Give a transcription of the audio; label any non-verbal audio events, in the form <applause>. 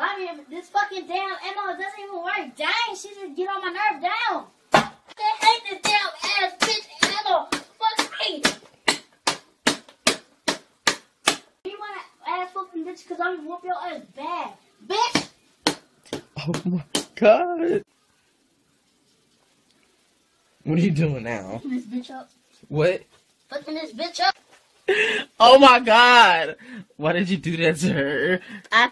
Mommy, this fucking damn Elmo doesn't even work. Dang, she just get on my nerve down. They hate this damn ass bitch Elmo. Fuck me. You want to ass fucking bitch because I'm gonna whoop your ass bad. Bitch! Oh my god. What are you doing now? Fucking this bitch up. What? Fucking this bitch up. <laughs> Oh my god. Why did you do that to her? I